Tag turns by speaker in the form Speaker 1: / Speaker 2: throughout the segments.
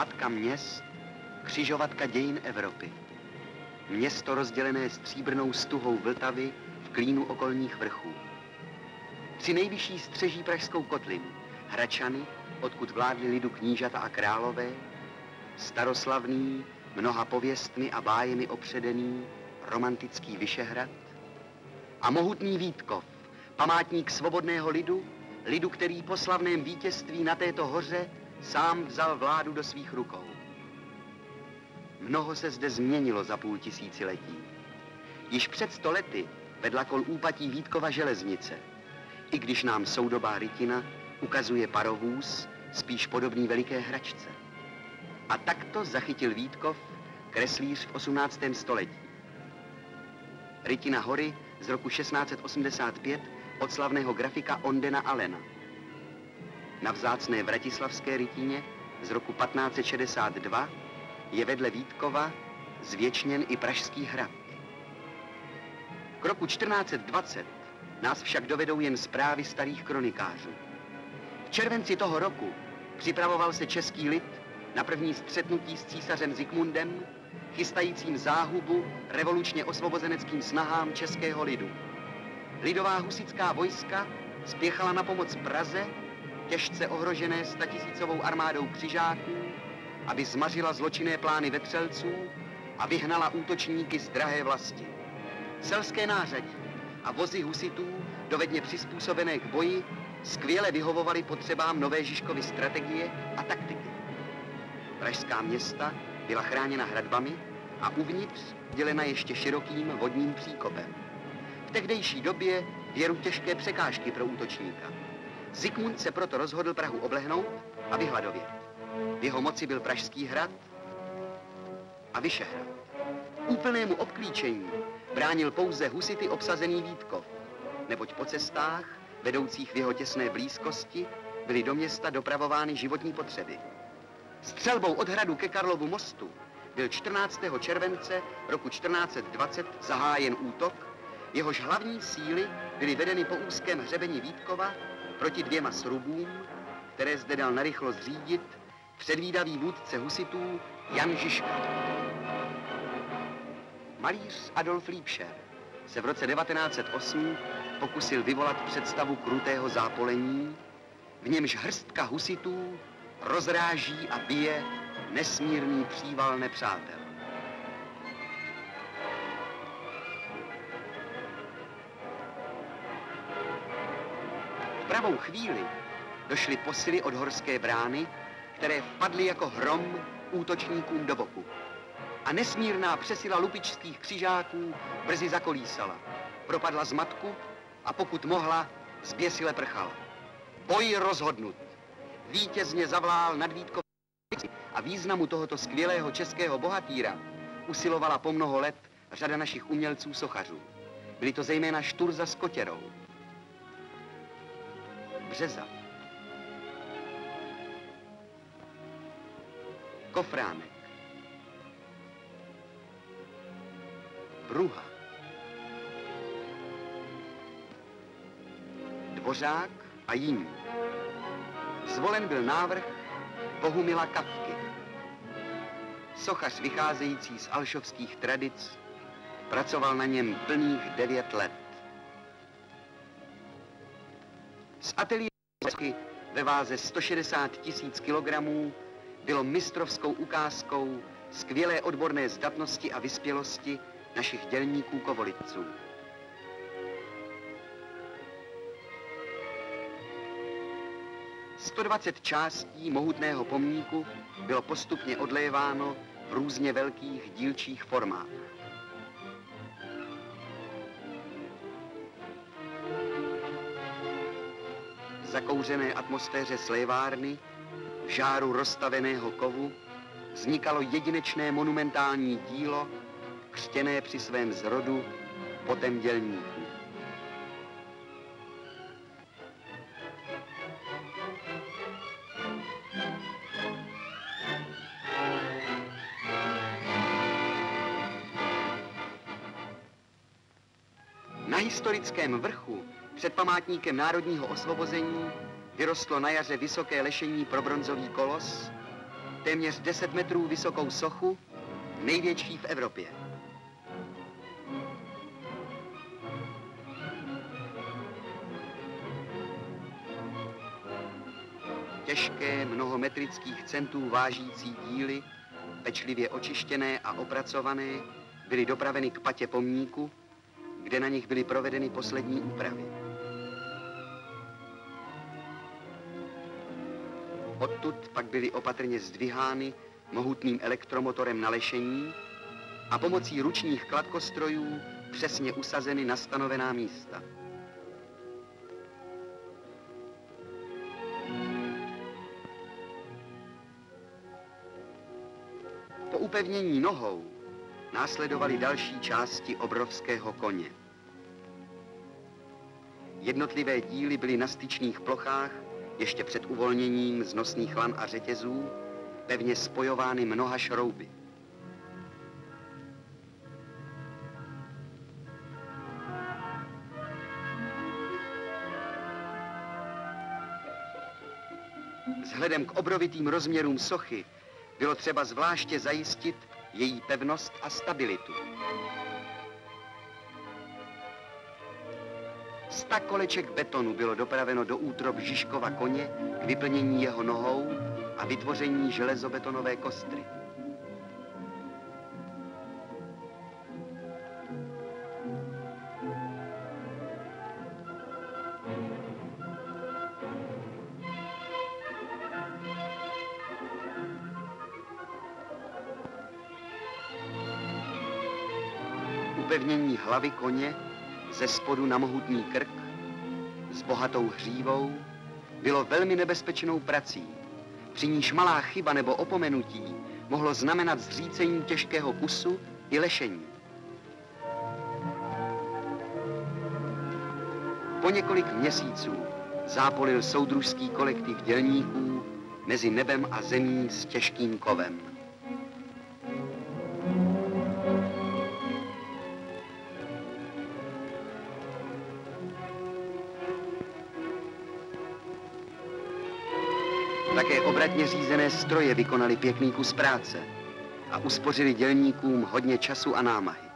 Speaker 1: Matka měst, křižovatka dějin Evropy. Město rozdělené stříbrnou stuhou Vltavy v klínu okolních vrchů. Tři nejvyšší střeží pražskou kotlinu. Hračany, odkud vládli lidu knížata a králové, staroslavný, mnoha pověstmi a bájemi opředený, romantický Vyšehrad a mohutný Vítkov, památník svobodného lidu, lidu, který po slavném vítězství na této hoře sám vzal vládu do svých rukou. Mnoho se zde změnilo za půl tisíciletí. Již před stolety vedla kol úpatí Vítkova železnice, i když nám soudobá rytina ukazuje parovůz, spíš podobný veliké hračce. A takto zachytil Vítkov, kreslíř v 18. století. Rytina hory z roku 1685 od slavného grafika Ondena Alena. Na vzácné Vratislavské rytině z roku 1562 je vedle Vítkova zvětšněn i Pražský hrad. K roku 1420 nás však dovedou jen zprávy starých kronikářů. V červenci toho roku připravoval se český lid na první střetnutí s císařem Zikmundem, chystajícím záhubu revolučně osvobozeneckým snahám českého lidu. Lidová husická vojska spěchala na pomoc Praze, těžce ohrožené statisícovou armádou křižáků, aby zmařila zločinné plány vetřelců a vyhnala útočníky z drahé vlasti. Selské nářadí a vozy husitů, dovedně přizpůsobené k boji, skvěle vyhovovaly potřebám nové Žižkovy strategie a taktiky. Pražská města byla chráněna hradbami a uvnitř dělena ještě širokým vodním příkopem. V tehdejší době věru těžké překážky pro útočníka. Zikmund se proto rozhodl Prahu oblehnout a vyhladovět. V jeho moci byl Pražský hrad a Vyšehrad. Úplnému obklíčení bránil pouze husity obsazený Vítkov, neboť po cestách, vedoucích v jeho těsné blízkosti, byly do města dopravovány životní potřeby. Střelbou od hradu ke Karlovu mostu byl 14. července roku 1420 zahájen útok, jehož hlavní síly byly vedeny po úzkém hřebení Vítkova proti dvěma srubům, které zde dal narychlo zřídit předvídavý vůdce husitů Jan Žižka. Malíř Adolf Liebscher se v roce 1908 pokusil vyvolat představu krutého zápolení, v němž hrstka husitů rozráží a bije nesmírný příval nepřátel. Pravou chvíli došly posily od horské brány, které vpadly jako hrom útočníkům do boku. A nesmírná přesila lupičských křižáků brzy zakolísala. Propadla z matku a pokud mohla, zběsile prchala. Boj rozhodnut. Vítězně zavlál nad Vítkovou a významu tohoto skvělého českého bohatýra usilovala po mnoho let řada našich umělců sochařů. Byli to zejména Šturza s Kotěrou, Březa, Kofránek, Bruha, Dvořák a jiní. Zvolen byl návrh Bohumila Kafky. Sochař vycházející z alšovských tradic pracoval na něm plných devět let. Z ateliéru ve váze 160 tisíc kilogramů bylo mistrovskou ukázkou skvělé odborné zdatnosti a vyspělosti našich dělníků kovolitců. 120 částí mohutného pomníku bylo postupně odléváno v různě velkých dílčích formách. Zakouřené atmosféře slévárny, v žáru rozstaveného kovu, vznikalo jedinečné monumentální dílo, křtěné při svém zrodu potem dělníků. historickém vrchu před památníkem národního osvobození vyrostlo na jaře vysoké lešení pro bronzový kolos, téměř 10 metrů vysokou sochu, největší v Evropě. Těžké mnohometrických centů vážící díly, pečlivě očištěné a opracované, byly dopraveny k patě pomníku, kde na nich byly provedeny poslední úpravy. Odtud pak byly opatrně zdvihány mohutným elektromotorem na lešení a pomocí ručních kladkostrojů přesně usazeny na stanovená místa. Po upevnění nohou následovaly další části obrovského koně. Jednotlivé díly byly na styčných plochách ještě před uvolněním z nosných lan a řetězů pevně spojovány mnoha šrouby. Vzhledem k obrovitým rozměrům sochy bylo třeba zvláště zajistit její pevnost a stabilitu. Sta koleček betonu bylo dopraveno do útrob Žižkova koně k vyplnění jeho nohou a vytvoření železobetonové kostry. Upevnění hlavy koně ze spodu na mohutný krk s bohatou hřívou bylo velmi nebezpečnou prací, při níž malá chyba nebo opomenutí mohlo znamenat zřícení těžkého kusu i lešení. Po několik měsíců zápolil soudružský kolektiv dělníků mezi nebem a zemí s těžkým kovem. Také obratně řízené stroje vykonali pěkný kus práce a uspořili dělníkům hodně času a námahy.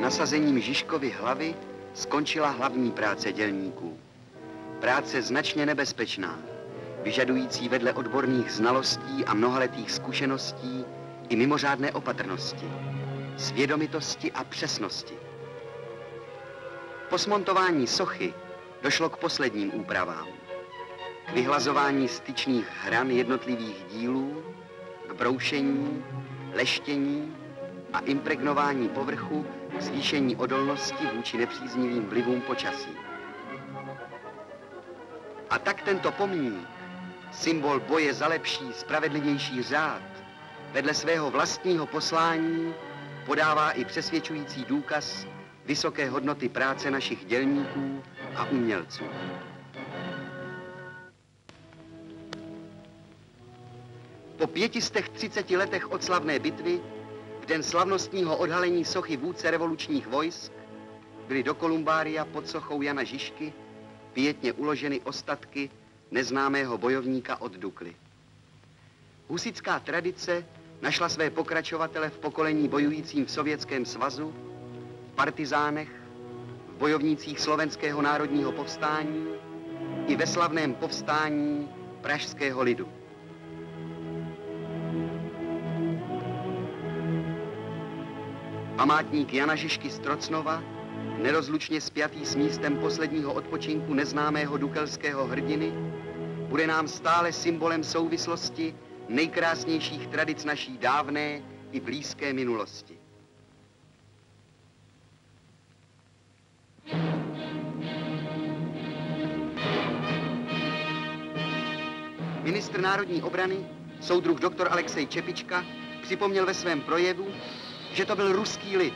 Speaker 1: Nasazením Žižkovy hlavy skončila hlavní práce dělníků. Práce značně nebezpečná, vyžadující vedle odborných znalostí a mnohaletých zkušeností i mimořádné opatrnosti, svědomitosti a přesnosti. Po smontování sochy došlo k posledním úpravám. K vyhlazování styčných hran jednotlivých dílů, k broušení, leštění a impregnování povrchu zvýšení odolnosti vůči nepříznivým vlivům počasí. A tak tento pomník, symbol boje za lepší, spravedlivější řád, vedle svého vlastního poslání podává i přesvědčující důkaz vysoké hodnoty práce našich dělníků a umělců. Po 530 letech od slavné bitvy v den slavnostního odhalení sochy vůdce revolučních vojsk byly do Kolumbária pod sochou Jana Žižky pětně uloženy ostatky neznámého bojovníka od Dukly. Husická tradice našla své pokračovatele v pokolení bojujícím v Sovětském svazu, v partizánech, v bojovnících slovenského národního povstání i ve slavném povstání pražského lidu. Památník Jana Žižky z Trocnova, nerozlučně spjatý s místem posledního odpočinku neznámého dukelského hrdiny, bude nám stále symbolem souvislosti nejkrásnějších tradic naší dávné i blízké minulosti. Ministr národní obrany, soudruh doktor Alexej Čepička, připomněl ve svém projevu, že to byl ruský lid,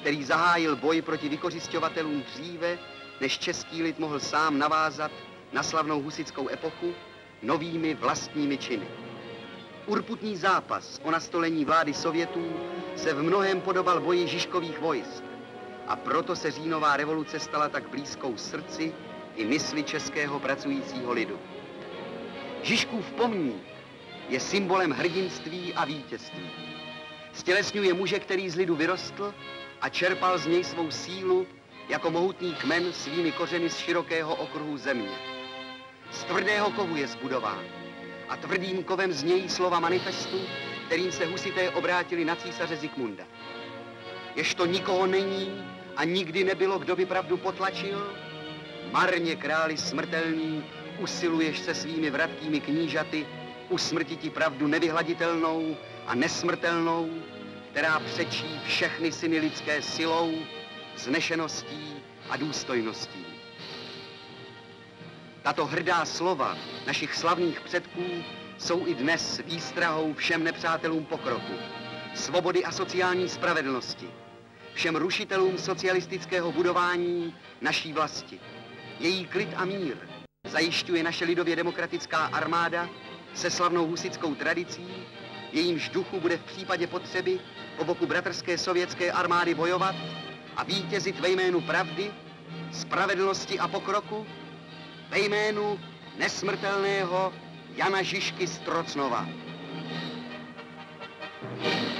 Speaker 1: který zahájil boj proti vykořišťovatelům dříve, než český lid mohl sám navázat na slavnou husickou epochu novými vlastními činy. Urputní zápas o nastolení vlády Sovětů se v mnohem podobal boji Žižkových vojsk a proto se říjnová revoluce stala tak blízkou srdci i mysli českého pracujícího lidu. Žižkův pomník je symbolem hrdinství a vítězství. Stělesňuje muže, který z lidu vyrostl a čerpal z něj svou sílu jako mohutný kmen svými kořeny z širokého okruhu země. Z tvrdého kovu je zbudován a tvrdým kovem znějí slova manifestu, kterým se husité obrátili na císaře Zikmunda. Jež to nikoho není a nikdy nebylo, kdo by pravdu potlačil, marně králi smrtelný, usiluješ se svými vratkými knížaty usmrtiti pravdu nevyhladitelnou a nesmrtelnou, která přečí všechny syny lidské silou, znešeností a důstojností. Tato hrdá slova našich slavných předků jsou i dnes výstrahou všem nepřátelům pokroku, svobody a sociální spravedlnosti, všem rušitelům socialistického budování naší vlasti. Její klid a mír zajišťuje naše lidově demokratická armáda se slavnou husickou tradicí, jejímž duchu bude v případě potřeby po boku bratrské sovětské armády bojovat a vítězit ve jménu pravdy, spravedlnosti a pokroku, ve jménu nesmrtelného Jana Žižky Strocnova. thank you